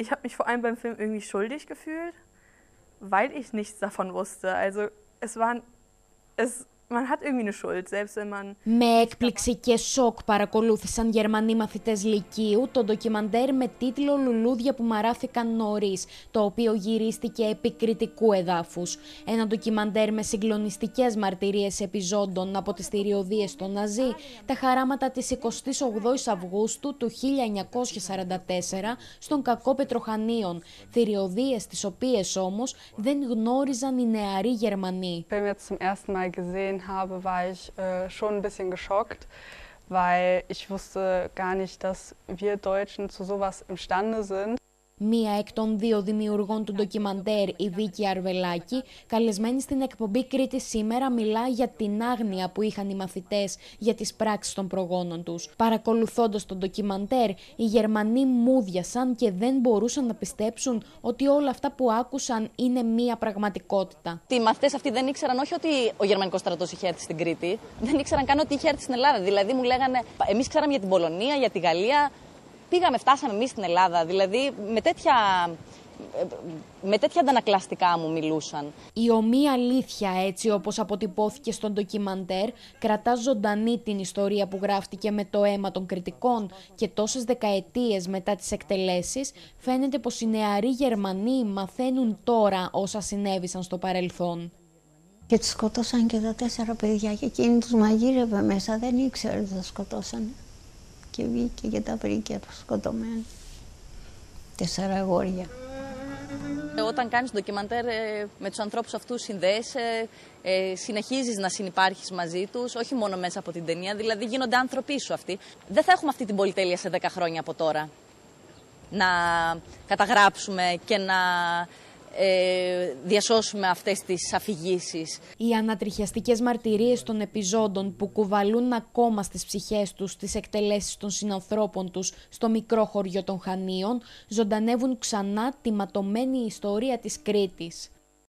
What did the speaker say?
Ich habe mich vor allem beim Film irgendwie schuldig gefühlt, weil ich nichts davon wusste. Also es waren, es, man hat irgendwie eine Schuld, selbst wenn man... Με έκπληξη και σοκ παρακολούθησαν Γερμανοί μαθητές Λυκείου το ντοκιμαντέρ με τίτλο «Λουλούδια που μαράθηκαν νωρίς, το οποίο γυρίστηκε επικριτικού εδάφους. Ένα ντοκιμαντέρ με συγκλονιστικές μαρτυρίες επιζώντων από τις θηριωδίες των Ναζί, τα χαράματα της 28ης Αυγούστου του 1944 στον κακό Πετροχανίων, θηριωδίες τις οποίες όμως δεν γνώριζαν οι νεαροί Γερμανοί. Habe, war ich äh, schon ein bisschen geschockt, weil ich wusste gar nicht, dass wir Deutschen zu sowas imstande sind. Μία εκ των δύο δημιουργών του ντοκιμαντέρ, η Βίκη Αρβελάκη, καλεσμένη στην εκπομπή Κρήτη σήμερα, μιλά για την άγνοια που είχαν οι μαθητές για τις πράξεις των προγόνων τους. Παρακολουθώντας τον ντοκιμαντέρ, οι Γερμανοί μούδιασαν και δεν μπορούσαν να πιστέψουν ότι όλα αυτά που άκουσαν είναι μία πραγματικότητα. Οι μαθητές αυτοί δεν ήξεραν όχι ότι ο Γερμανικός στρατός είχε έρθει στην Κρήτη, δεν ήξεραν καν ότι είχε έρθει στην Ελλάδα. Δηλαδή μου λέγανε, εμείς ξέραμε για την Πολωνία, για τη Γαλλία, πήγαμε, φτάσαμε εμείς στην Ελλάδα. Δηλαδή με τέτοια, με τέτοια αντανακλαστικά μου μιλούσαν. Η ομοία αλήθεια, έτσι όπως αποτυπώθηκε στον ντοκιμαντέρ, κρατά ζωντανή την ιστορία που γράφτηκε με το αίμα των κριτικών και τόσες δεκαετίες μετά τις εκτελέσεις, φαίνεται πως οι νεαροί Γερμανοί μαθαίνουν τώρα όσα συνέβησαν στο παρελθόν. Και τους σκοτώσαν και τα τέσσερα παιδιά και εκείνη τους μαγείρευε μέσα, δεν ήξερε ότι τα σκοτώσανε και βγήκε και τα βρήκε σκοτωμένα. Τέσσερα αγόρια. Ε, όταν κάνεις ντοκιμαντέρ ε, με τους ανθρώπους αυτούς συνδέεσαι, ε, συνεχίζεις να συνεπάρχεις μαζί τους, όχι μόνο μέσα από την ταινία, δηλαδή γίνονται άνθρωποι σου αυτοί. Δεν θα έχουμε αυτή την πολυτέλεια σε 10 χρόνια από τώρα. Να καταγράψουμε και να ε, διασώσουμε αυτές τις αφηγήσεις. Οι ανατριχιαστικές μαρτυρίες των επιζώντων που κουβαλούν ακόμα στις ψυχές τους τις εκτελέσεις των συνανθρώπων τους στο μικρό χωριό των Χανίων ζωντανεύουν ξανά τη ματωμένη ιστορία της Κρήτης.